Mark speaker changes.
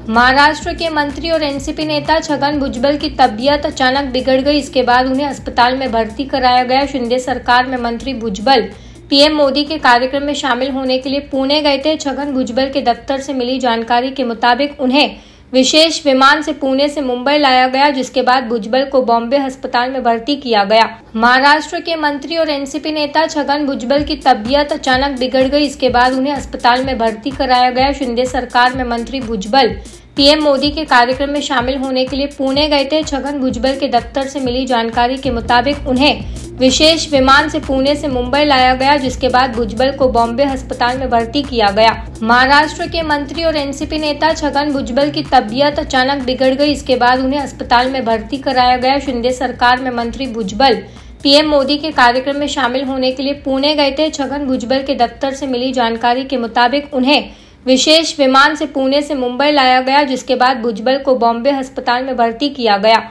Speaker 1: महाराष्ट्र के मंत्री और एनसीपी नेता छगन भुजबल की तबीयत अचानक बिगड़ गई। इसके बाद उन्हें अस्पताल में भर्ती कराया गया। शिंदे सरकार में मंत्री भुजबल, पीएम मोदी के कार्यक्रम में शामिल होने के लिए पुणे गए थे। छगन भुजबल के दफ्तर से मिली जानकारी के मुताबिक उन्हें विशेष विमान से पुणे से मुंबई लाया गया, जिसके बाद भुजबल को बॉम्बे अस्पताल में भर्ती किया गया। महाराष्ट्र के मंत्री और एनसीपी नेता छगन भुजबल की तबीयत अचानक बिगड़ गई, इसके बाद उन्हें अस्पताल में भर्ती कराया गया। शिंदे सरकार में मंत्री भुजबल, पीएम मोदी के कार्यक्रम में शामिल होने के लिए पुणे गए थे। छगन भुजबल के दफ्तर से मिली जानकारी के मुताबिक उन्हें विशेष विमान से पुणे से मुंबई लाया गया, जिसके बाद भुजबल को बॉम्बे अस्पताल में भर्ती किया गया। महाराष्ट्र के मंत्री और एनसीपी नेता छगन भुजबल की तबीयत अचानक बिगड़ गई, इसके बाद उन्हें अस्पताल में भर्ती कराया गया। शिंदे सरकार में मंत्री भुजबल पीएम मोदी के कार्यक्रम में शामिल होने के लिए पुणे गए थे। छगन भुजबल के दफ्तर से मिली जानकारी के मुताबिक उन्हें विशेष विमान से पुणे से मुंबई लाया गया, जिसके बाद भुजबल को बॉम्बे अस्पताल में भर्ती किया गया।